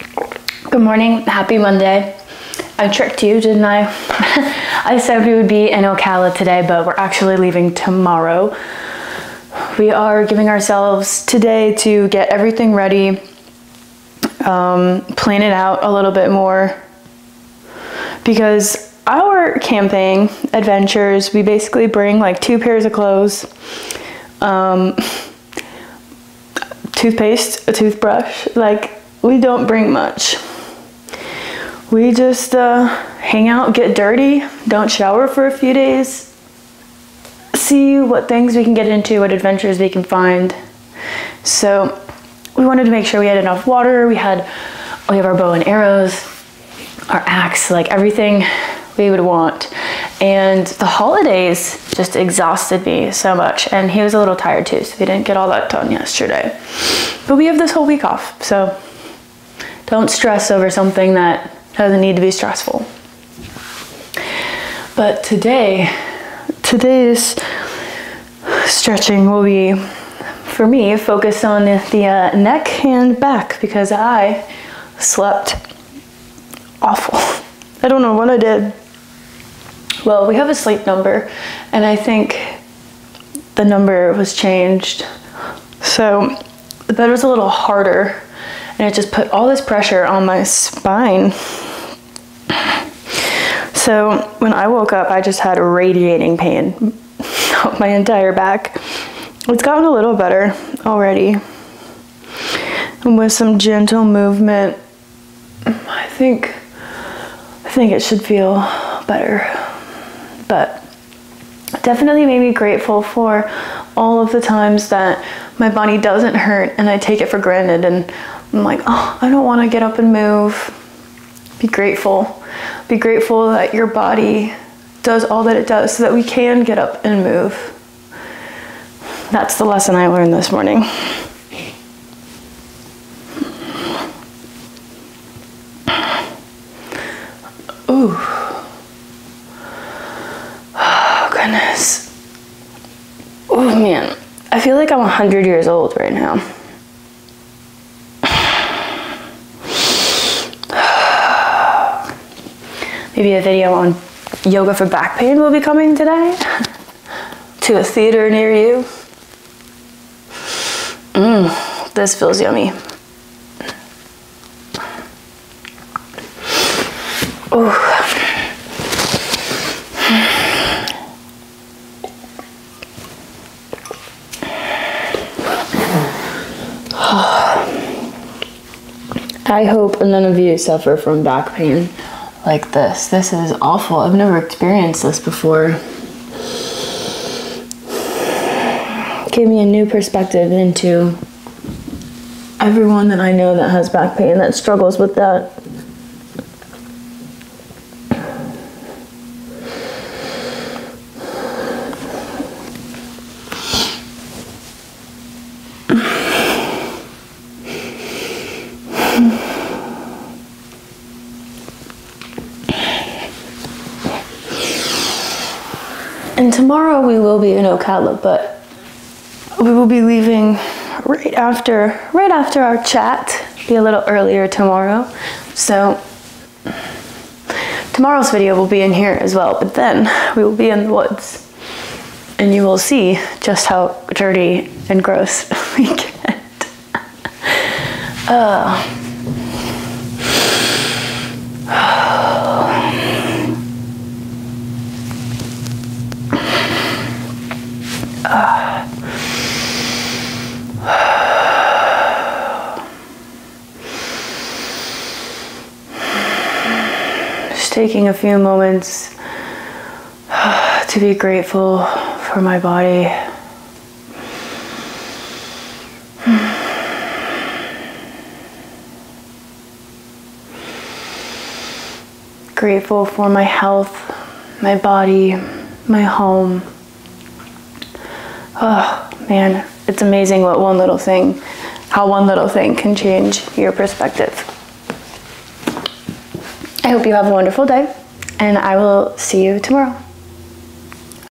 Good morning, happy Monday. I tricked you, didn't I? I said we would be in Ocala today, but we're actually leaving tomorrow. We are giving ourselves today to get everything ready, um, plan it out a little bit more, because our camping adventures, we basically bring like two pairs of clothes, um, toothpaste, a toothbrush, like we don't bring much we just uh, hang out, get dirty, don't shower for a few days, see what things we can get into, what adventures we can find. So we wanted to make sure we had enough water. We had, we have our bow and arrows, our axe, like everything we would want. And the holidays just exhausted me so much. And he was a little tired too, so we didn't get all that done yesterday. But we have this whole week off, so don't stress over something that doesn't need to be stressful. But today, today's stretching will be, for me, focused on the uh, neck and back because I slept awful. I don't know what I did. Well, we have a sleep number, and I think the number was changed. So the bed was a little harder and it just put all this pressure on my spine. So when I woke up, I just had radiating pain my entire back. It's gotten a little better already. And with some gentle movement, I think I think it should feel better. But definitely made me grateful for all of the times that my body doesn't hurt and I take it for granted and I'm like, oh, I don't want to get up and move. Be grateful. Be grateful that your body does all that it does so that we can get up and move. That's the lesson I learned this morning. Ooh. Oh, goodness. Oh, man. I feel like I'm 100 years old right now. Maybe a video on yoga for back pain will be coming today to a theater near you. Mmm, this feels yummy. Ooh. I hope none of you suffer from back pain like this. This is awful. I've never experienced this before. Gave me a new perspective into everyone that I know that has back pain that struggles with that. And tomorrow we will be in Ocala, but we will be leaving right after right after our chat. Be a little earlier tomorrow. So tomorrow's video will be in here as well, but then we will be in the woods. And you will see just how dirty and gross we get. Uh, Just taking a few moments to be grateful for my body. Grateful for my health, my body, my home. Oh man, it's amazing what one little thing, how one little thing can change your perspective. I hope you have a wonderful day, and I will see you tomorrow.